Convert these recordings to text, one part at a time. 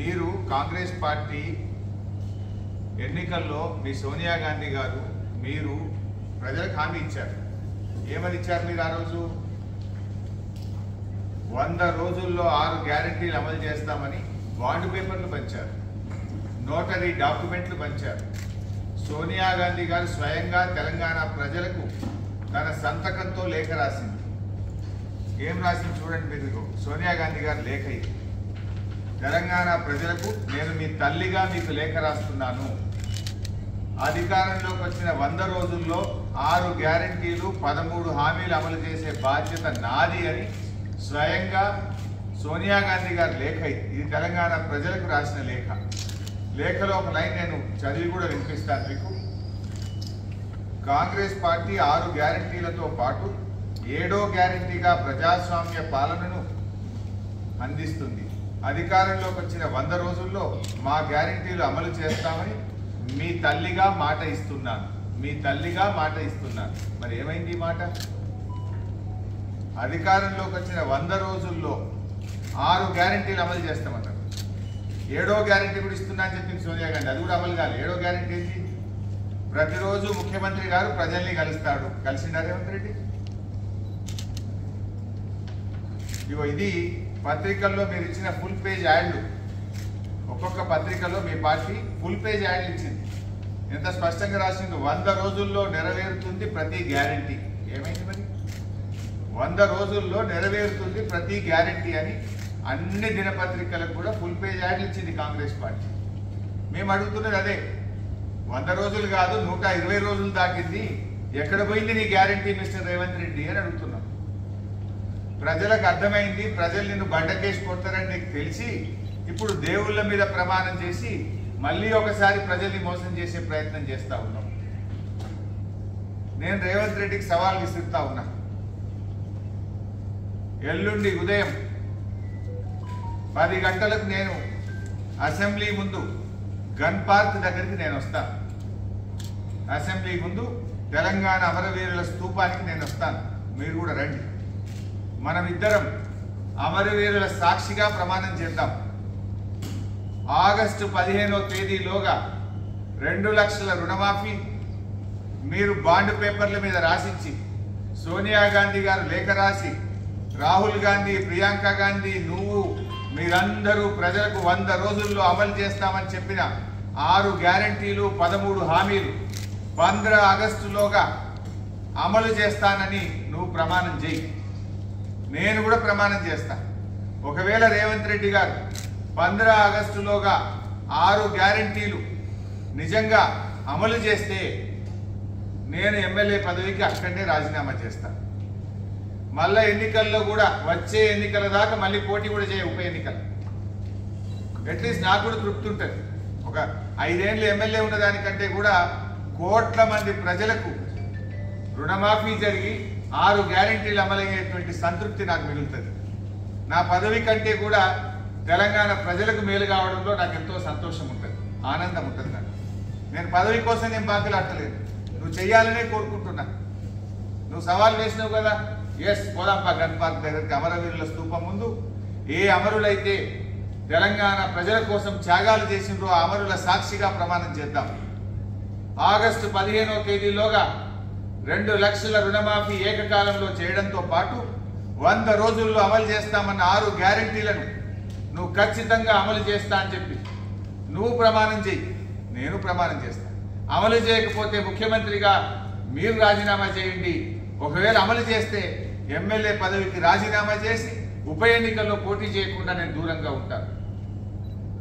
మీరు కాంగ్రెస్ పార్టీ ఎన్నికల్లో మీ సోనియా గాంధీ గారు మీరు ప్రజలకు హామీ ఇచ్చారు. ఏమని ఇచ్చారు మీరు ఆ రోజు? వంద రోజుల్లో ఆరు గ్యారంటీలు అమలు చేస్తామని బాండ్ పేపర్లు పంచారు. నోటరీ డాక్యుమెంట్లు పంచారు. సోనియా గాంధీ గారు స్వయంగా తెలంగాణ ప్రజలకు తన సంతకంతో లేఖ రాసింది. ఏం రాసింది చూడండి మీరు సోనియా గాంధీ గారు లేఖ ఇది. తెలంగాణ ప్రజలకు నేను మీ తల్లిగా మీకు లేఖ రాస్తున్నాను. అధికారంలోకి వచ్చిన వంద రోజుల్లో ఆరు గ్యారంటీలు పదమూడు హామీలు అమలు చేసే బాధ్యత నాది అని స్వయంగా సోనియా గాంధీ గారి లేఖ ఇది. ఇది తెలంగాణ ప్రజలకు రాసిన లేఖ. లేఖలో ఒక లైన్ నేను చదివి కూడా వినిపిస్తాను మీకు. కాంగ్రెస్ పార్టీ ఆరు గ్యారంటీలతో పాటు ఏడో గ్యారంటీగా ప్రజాస్వామ్య పాలనను అందిస్తుంది. అధికారంలోకి వచ్చిన వంద రోజుల్లో మా గ్యారంటీలు అమలు చేస్తామని మీ తల్లిగా మాట ఇస్తున్నాను. మీ తల్లిగా మాట ఇస్తున్నాను. మరి ఏమైంది మాట? అధికారంలోకి వచ్చిన వంద రోజుల్లో ఆరు గ్యారంటీలు అమలు చేస్తామన్నారు ఏడో గ్యారంటీ కూడా ఇస్తున్నా అని చెప్పింది సోనియా గాంధీ. అది కూడా అమలు కాదు ఏడో గ్యారంటీ ఏంటి? ప్రతిరోజు ముఖ్యమంత్రి గారు ప్రజల్ని కలుస్తాడు. కలిసిండా రేవంత్ రెడ్డి? ఇగో ఇది పత్రికల్లో మీరు ఇచ్చిన ఫుల్ పేజ్ యాడ్లు ఒక్కొక్క పత్రికలో మీ పార్టీ ఫుల్ పేజ్ యాడ్లు ఇచ్చింది. ఎంత స్పష్టంగా రాసింది వంద రోజుల్లో నెరవేరుతుంది ప్రతి గ్యారంటీ ఏమైంది మరి? వంద రోజుల్లో నెరవేరుతుంది ప్రతి గ్యారంటీ అని అన్ని దినపత్రికలకు కూడా ఫుల్ పేజ్ యాడ్లు ఇచ్చింది కాంగ్రెస్ పార్టీ. మేము అడుగుతున్నది అదే వంద రోజులు కాదు నూట ఇరవై రోజులు దాటింది. ఎక్కడ పోయింది నీ గ్యారంటీ మిస్టర్ రేవంత్ రెడ్డి అని అడుగుతున్నాం. ప్రజలకు అర్థమైంది ప్రజలు నిన్ను బండకేసి కొడతారని నీకు తెలిసి ఇప్పుడు దేవుళ్ళ మీద ప్రమాణం చేసి మళ్ళీ ఒకసారి ప్రజల్ని మోసం చేసే ప్రయత్నం చేస్తూ ఉన్నాం. నేను రేవంత్ రెడ్డికి సవాల్ విసురుతా ఉన్నా. ఎల్లుండి ఉదయం పది గంటలకు నేను అసెంబ్లీ ముందు గన్ పార్క్ దగ్గరికి నేను వస్తాను అసెంబ్లీ ముందు తెలంగాణ అమరవీరుల స్తూపానికి నేను వస్తాను. మీరు కూడా రండి. మనం ఇద్దరం అమరవీరుల సాక్షిగా ప్రమాణం చేద్దాం. ఆగస్టు పదిహేనో తేదీలోగా రెండు లక్షల రుణమాఫీ మీరు బాండ్ పేపర్ల మీద రాసిచ్చి సోనియా గాంధీ గారు లేఖ రాసి రాహుల్ గాంధీ ప్రియాంక గాంధీ నువ్వు మీరందరూ ప్రజలకు వంద రోజుల్లో అమలు చేస్తామని చెప్పిన ఆరు గ్యారంటీలు పదమూడు హామీలు పంద్ర ఆగస్టులోగా అమలు చేస్తానని నువ్వు ప్రమాణం చేయి. నేను కూడా ప్రమాణం చేస్తా. ఒకవేళ రేవంత్ రెడ్డి గారు పంద్రా ఆగస్టులోగా ఆరు గ్యారంటీలు నిజంగా అమలు చేస్తే నేను ఎమ్మెల్యే పదవికి అక్కడనే రాజీనామా చేస్తా. మళ్ళా ఎన్నికల్లో కూడా వచ్చే ఎన్నికల దాకా మళ్ళీ పోటీ కూడా చేయ ఉప ఎన్నికలు. అట్లీస్ట్ నాకు కూడా తృప్తి ఉంటుంది. ఒక ఐదేళ్ళు ఎమ్మెల్యే ఉన్న దానికంటే కూడా కోట్ల మంది ప్రజలకు రుణమాఫీ జరిగి ఆరు గ్యారంటీలు అమలయ్యేటువంటి సంతృప్తి నాకు మిగులుతుంది. నా పదవి కంటే కూడా తెలంగాణ ప్రజలకు మేలు కావడంలో నాకు ఎంతో సంతోషం ఉంటుంది ఆనందం ఉంటుంది నాకు. నేను పదవి కోసం నేను బాకలు అట్టలేదు నువ్వు చెయ్యాలనే కోరుకుంటున్నా. నువ్వు సవాల్ వేసినావు కదా? ఎస్ పోదాంపా గన్ పార్క్ దగ్గరికి. అమరవీరుల స్థూపం ముందు. ఏ అమరులైతే తెలంగాణ ప్రజల కోసం త్యాగాలు చేసిండ్రో ఆ అమరుల సాక్షిగా ప్రమాణం చేద్దాం. ఆగస్టు పదిహేనో తేదీలోగా రెండు లక్షల రుణమాఫీ ఏకకాలంలో చేయడంతో పాటు వంద రోజుల్లో అమలు చేస్తామన్న ఆరు గ్యారంటీలను నువ్వు ఖచ్చితంగా అమలు చేస్తా అని చెప్పి నువ్వు ప్రమాణం చేయి నేను ప్రమాణం చేస్తా. అమలు చేయకపోతే ముఖ్యమంత్రిగా మీరు రాజీనామా చేయండి. ఒకవేళ అమలు చేస్తే ఎమ్మెల్యే పదవికి రాజీనామా చేసి ఉప ఎన్నికల్లో పోటీ చేయకుండా నేను దూరంగా ఉంటాను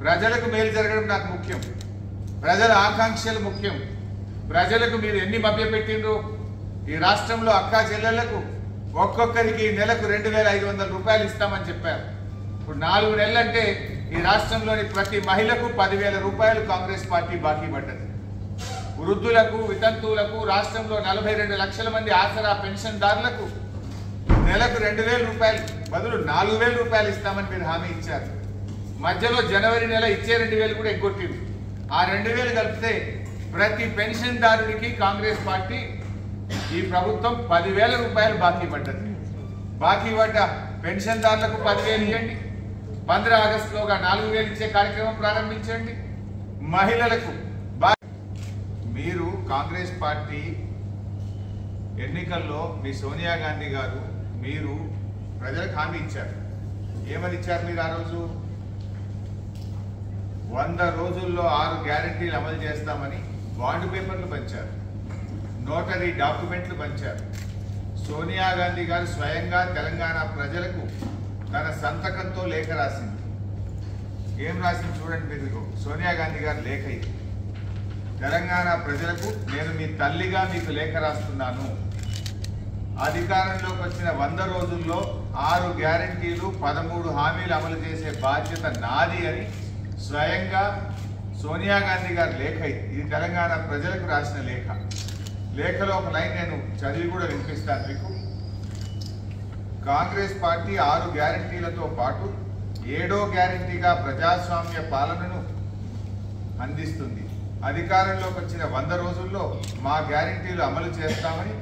ప్రజలకు మేలు జరగడం నాకు ముఖ్యం. ప్రజల ఆకాంక్షలు ముఖ్యం. ప్రజలకు మీరు ఎన్ని మభ్యపెట్టిండ్రు ఈ రాష్ట్రంలో అక్కా చెల్లెళ్ళకు ఒక్కొక్కరికి నెలకు రెండు వేల ఐదు వందల రూపాయలు ఇస్తామని చెప్పారు. ఇప్పుడు నాలుగు నెలలంటే ఈ రాష్ట్రంలోని ప్రతి మహిళకు పదివేల రూపాయలు కాంగ్రెస్ పార్టీ బాకీ పడ్డది. వృద్ధులకు వితంతువులకు రాష్ట్రంలో నలభై రెండు లక్షల మంది ఆసరా పెన్షన్దారులకు నెలకు రెండు వేల రూపాయలు బదులు నాలుగు వేల రూపాయలు ఇస్తామని మీరు హామీ ఇచ్చారు. మధ్యలో జనవరి నెల ఇచ్చే రెండు వేలు కూడా ఎగ్గొట్టింది. ఆ రెండు వేలు కలిపితే ప్రతి పెన్షన్దారుడికి కాంగ్రెస్ పార్టీ ఈ ప్రభుత్వం పదివేల రూపాయలు బాకీ పడ్డది. బాకీ పడ్డ పెన్షన్దారులకు పదివేలు ఇవ్వండి. పంద్ర ఆగస్టులోగా నాలుగు వేలు ఇచ్చే కార్యక్రమం ప్రారంభించండి. మహిళలకు మీరు కాంగ్రెస్ పార్టీ ఎన్నికల్లో మీ సోనియా గాంధీ గారు మీరు ప్రజలకు హామీ ఇచ్చారు. ఏమని ఇచ్చారు మీరు ఆ రోజు? వంద రోజుల్లో ఆరు గ్యారంటీలు అమలు చేస్తామని బాండ్ పేపర్లు పంచారు. నోటరీ డాక్యుమెంట్లు పంచారు. సోనియా గాంధీ గారు స్వయంగా తెలంగాణ ప్రజలకు తన సంతకంతో లేఖ రాసింది. ఏం రాసింది చూడండి మీరు సోనియా గాంధీ గారు లేఖ ఇది. తెలంగాణ ప్రజలకు నేను మీ తల్లిగా మీకు లేఖ రాస్తున్నాను. అధికారంలోకి వచ్చిన వంద రోజుల్లో ఆరు గ్యారంటీలు పదమూడు హామీలు అమలు చేసే బాధ్యత నాది అని స్వయంగా సోనియా గాంధీ గారి లేఖ ఇది తెలంగాణ ప్రజలకు రాసిన లేఖ. లేఖలో ఒక లైన్ నేను చదివి కూడా వినిపిస్తాను మీకు. కాంగ్రెస్ పార్టీ ఆరు గ్యారంటీలతో పాటు ఏడో గ్యారంటీగా ప్రజాస్వామ్య పాలనను అందిస్తుంది. అధికారంలోకి వచ్చిన వంద రోజుల్లో మా గ్యారంటీలు అమలు చేస్తామని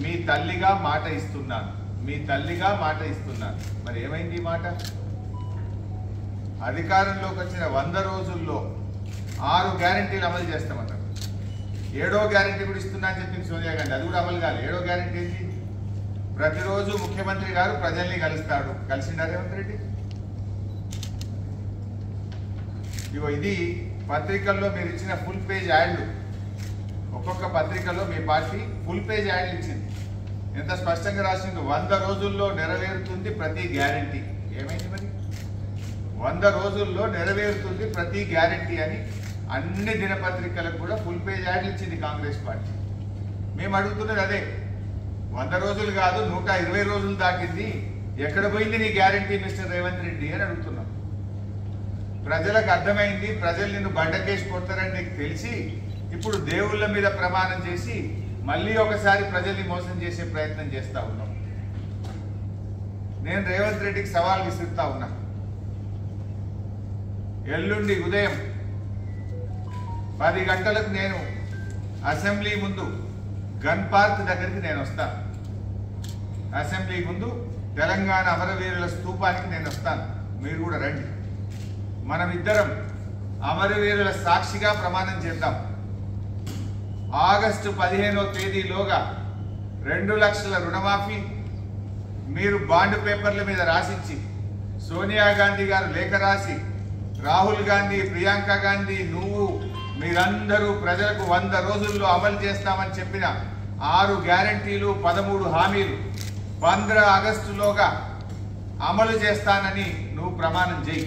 మీ తల్లిగా మాట ఇస్తున్నాను. మీ తల్లిగా మాట ఇస్తున్నాను. మరి ఏమైంది మాట? అధికారంలోకి వచ్చిన వంద రోజుల్లో ఆరు గ్యారంటీలు అమలు చేస్తామన్నారు. ఏడో గ్యారంటీ కూడా ఇస్తున్నా అని చెప్పింది సోనియా గాంధీ. అది కూడా అమలు కాదు. ఏడో గ్యారంటీ ఏంటి? ప్రతిరోజు ముఖ్యమంత్రి గారు ప్రజల్ని కలుస్తాడు. కలిసిండా రేవంత్ రెడ్డి? ఇగో ఇది పత్రికల్లో మీరు ఇచ్చిన ఫుల్ పేజ్ యాడ్లు. ఒక్కొక్క పత్రికలో మీ పార్టీ ఫుల్ పేజ్ యాడ్లు ఇచ్చింది. ఎంత స్పష్టంగా రాసింది వంద రోజుల్లో నెరవేరుతుంది ప్రతి గ్యారంటీ. ఏమైంది మరి? వంద రోజుల్లో నెరవేరుతుంది ప్రతి గ్యారంటీ అని అన్ని దినపత్రికలకు కూడా ఫుల్ పేజ్ యాడ్లు ఇచ్చింది కాంగ్రెస్ పార్టీ. మేము అడుగుతున్నది అదే. వంద రోజులు కాదు నూట ఇరవై రోజులు దాటింది. ఎక్కడ పోయింది నీ గ్యారంటీ మిస్టర్ రేవంత్ రెడ్డి అని అడుగుతున్నాం. ప్రజలకు అర్థమైంది ప్రజలు నిన్ను బండకేసి కొడతారని నీకు తెలిసి ఇప్పుడు దేవుళ్ళ మీద ప్రమాణం చేసి మళ్ళీ ఒకసారి ప్రజల్ని మోసం చేసే ప్రయత్నం చేస్తా ఉన్నాం. నేను రేవంత్ రెడ్డికి సవాల్ విసురుతా ఉన్నా. ఎల్లుండి ఉదయం పది గంటలకు నేను అసెంబ్లీ ముందు గన్ పార్క్ దగ్గరికి నేను వస్తాను. అసెంబ్లీ ముందు తెలంగాణ అమరవీరుల స్థూపానికి నేను వస్తాను. మీరు కూడా రండి. మనం ఇద్దరం అమరవీరుల సాక్షిగా ప్రమాణం చేద్దాం. ఆగస్టు పదిహేనో తేదీలోగా రెండు లక్షల రుణమాఫీ మీరు బాండ్ పేపర్ల మీద రాసిచ్చి సోనియా గాంధీ గారు లేఖ రాసి రాహుల్ గాంధీ ప్రియాంక గాంధీ నువ్వు మీరందరూ ప్రజలకు వంద రోజుల్లో అమలు చేస్తామని చెప్పిన ఆరు గ్యారంటీలు పదమూడు హామీలు పంద్ర ఆగస్టులోగా అమలు చేస్తానని నువ్వు ప్రమాణం చేయి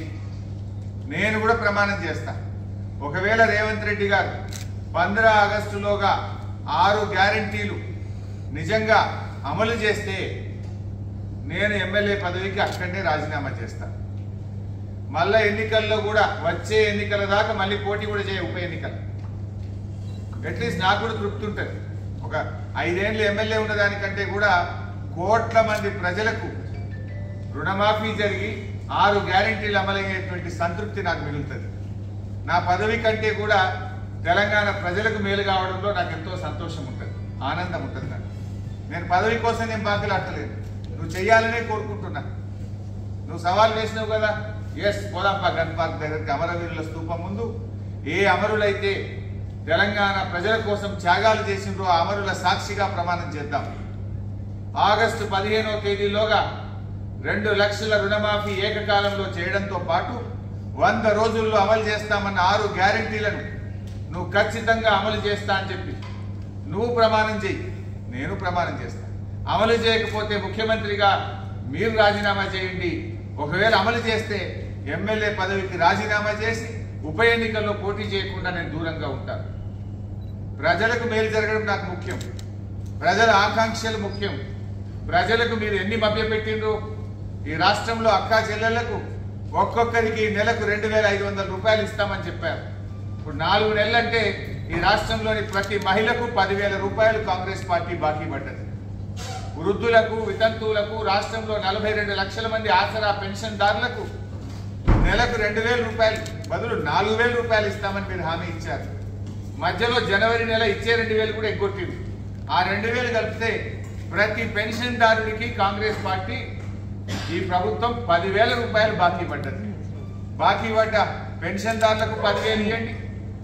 నేను కూడా ప్రమాణం చేస్తా. ఒకవేళ రేవంత్ రెడ్డి గారు పంద్ర ఆగస్టులోగా ఆరు గ్యారంటీలు నిజంగా అమలు చేస్తే నేను ఎమ్మెల్యే పదవికి అక్కడనే రాజీనామా చేస్తాను మళ్ళా ఎన్నికల్లో కూడా వచ్చే ఎన్నికల దాకా మళ్ళీ పోటీ కూడా చేయ ఉప ఎన్నికలు. అట్లీస్ట్ నాకు కూడా తృప్తి ఉంటుంది. ఒక ఐదేళ్ళు ఎమ్మెల్యే ఉన్న దానికంటే కూడా కోట్ల మంది ప్రజలకు రుణమాఫీ జరిగి ఆరు గ్యారెంటీలు అమలయ్యేటువంటి సంతృప్తి నాకు మిగులుతుంది. నా పదవి కంటే కూడా తెలంగాణ ప్రజలకు మేలు కావడంలో నాకు ఎంతో సంతోషం ఉంటుంది. ఆనందం ఉంటుంది నాకు. నేను పదవి కోసం నేను బాకీలు అట్టలేదు నువ్వు చెయ్యాలనే కోరుకుంటున్నా. నువ్వు సవాల్ వేసినావు కదా. ఎస్ పోదాంపా గన్ పార్క్ దగ్గరికి అమరవీరుల స్థూపం ముందు. ఏ అమరులైతే తెలంగాణ ప్రజల కోసం త్యాగాలు చేసిండ్రో ఆ అమరుల సాక్షిగా ప్రమాణం చేద్దాం. ఆగస్టు పదిహేనో తేదీలోగా రెండు లక్షల రుణమాఫీ ఏకకాలంలో చేయడంతో పాటు వంద రోజుల్లో అమలు చేస్తామన్న ఆరు గ్యారంటీలను నువ్వు ఖచ్చితంగా అమలు చేస్తా అని చెప్పి. నువ్వు ప్రమాణం చేయి నేను ప్రమాణం చేస్తా. అమలు చేయకపోతే ముఖ్యమంత్రిగా మీరు రాజీనామా చేయండి. ఒకవేళ అమలు చేస్తే ఎమ్మెల్యే పదవికి రాజీనామా చేసి ఉప ఎన్నికల్లో పోటీ చేయకుండా నేను దూరంగా ఉంటాను ప్రజలకు మేలు జరగడం నాకు ముఖ్యం. ప్రజల ఆకాంక్షలు ముఖ్యం. ప్రజలకు మీరు ఎన్ని మభ్యపెట్టిండ్రు ఈ రాష్ట్రంలో అక్కా చెల్లెళ్ళకు ఒక్కొక్కరికి నెలకు రెండు వేల ఐదు వందల రూపాయలు ఇస్తామని చెప్పారు. ఇప్పుడు నాలుగు నెలలంటే ఈ రాష్ట్రంలోని ప్రతి మహిళకు పదివేల రూపాయలు కాంగ్రెస్ పార్టీ బాకీ పడ్డది. వృద్ధులకు వితంతువులకు రాష్ట్రంలో నలభై రెండు లక్షల మంది ఆసరా పెన్షన్దారులకు రెండు వేల రూపాయలు. బదులు నాలుగు వేల రూపాయలు ఇస్తామని మీరు హామీ ఇచ్చారు. మధ్యలో జనవరి నెల ఇచ్చే రెండు వేలు కూడా ఎగ్గొట్టింది. ఆ రెండు వేలు కలిపితే ప్రతి పెన్షన్దారుడికి కాంగ్రెస్ పార్టీ ఈ ప్రభుత్వం పదివేల రూపాయలు బాకీ పడ్డది. బాకీ పడ్డ పెన్షన్దారులకు పదివేలు ఇవ్వండి.